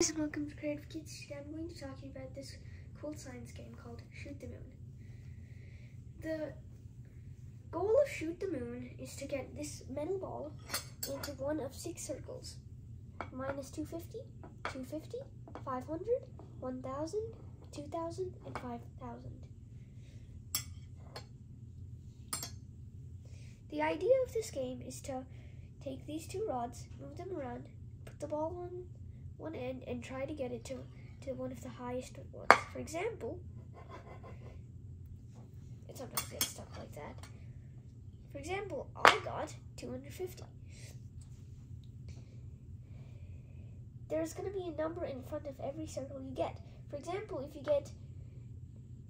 Guys, welcome to Creative Kids. Today I'm going to talk to you about this cool science game called Shoot the Moon. The goal of Shoot the Moon is to get this metal ball into one of six circles. Minus 250, 250, 500, 1000, 2000, and 5000. The idea of this game is to take these two rods, move them around, put the ball on one end and try to get it to, to one of the highest ones. For example, it sometimes gets stuck like that. For example, I got 250. There's going to be a number in front of every circle you get. For example, if you get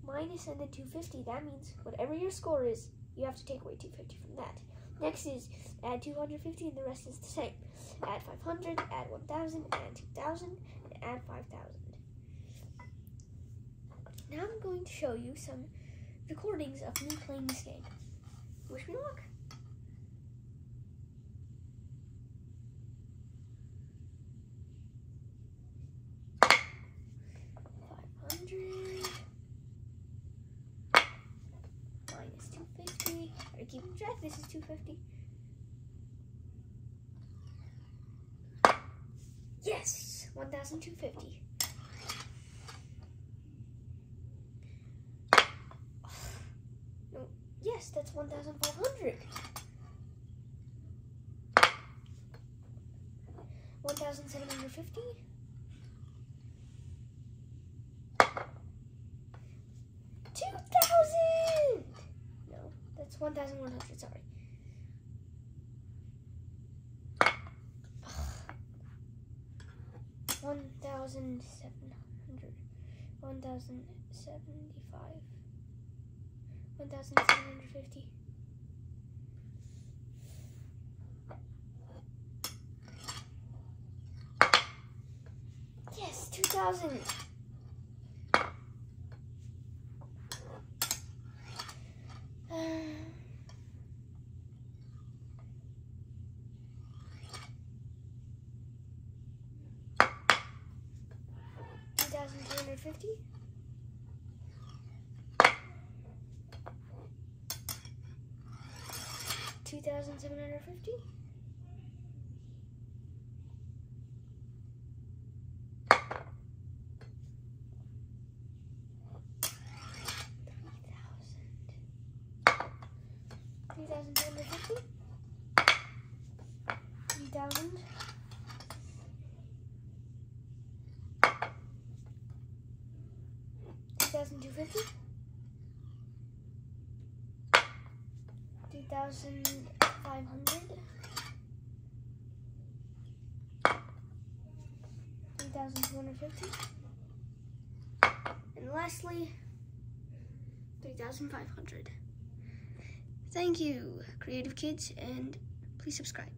minus and then 250, that means whatever your score is, you have to take away 250 from that. Next is add 250 and the rest is the same. Add 500, add 1000, add 2000, and add 5000. Now I'm going to show you some recordings of me playing this game. Wish me luck. drive. This is 250. Yes, 1,250. Yes, that's 1,500. 1,750. That's one thousand one hundred. Sorry. One thousand seven hundred. One thousand seventy-five. One thousand seven hundred fifty. Yes, two thousand. Two thousand two hundred fifty. Two thousand seven hundred fifty. 2,250? 2,500? 3,250? And lastly, 3,500. Thank you, creative kids, and please subscribe.